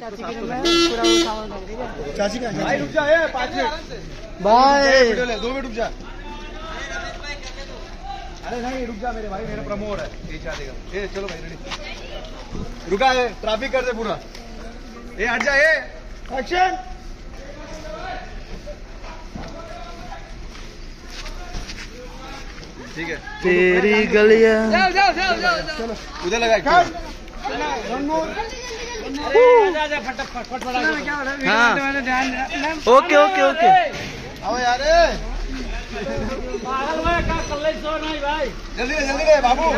चाची के लिए पूरा वो सामान लग ठीक है चाची का भाई रुक जा ए मिनट। बाय। वीडियो ले दो मिनट रुक जा। अरे नहीं रुक जा मेरे भाई मेरा प्रमो हो। रहा है ये चाह देगा। ए चलो भाई रेडी रुका है ट्रैफ़िक कर दे पूरा। ए हट जा ए। एक्शन ठीक है। तेरी गलियाँ। उधर लगा हाँ। Okay okay okay. आओ यार।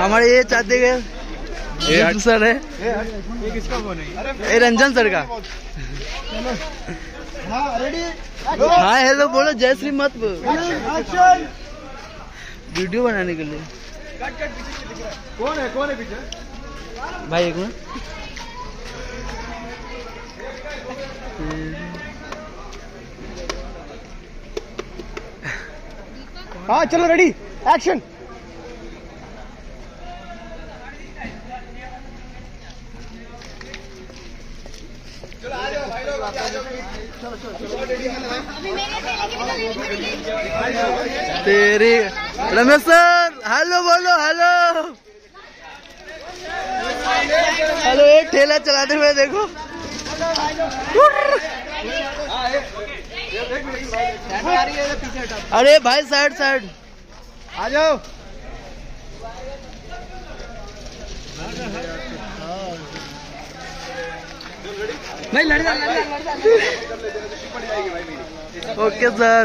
हमारे ये चाहते गए ये सर है। ये किसका फ़ोन है ये रंजन सर का। हाँ हाँ हेलो बोलो जय श्री मत वीडियो बनाने के लिए। है कौन है कौन है पीछे? भाई एक मिनट। हाँ चलो रेडी एक्शन चलो आ जाओ भाई लोग आ जाओ चलो चलो तेरी रमेश सर हेलो बोलो हेलो हेलो एक ठेला चलाते हुए देखो। अरे भाई साइड साइड आ जाओ। नहीं लड़ जा ओके सर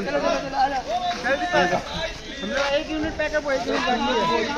एक यूनिट पैकअप एक यूनिट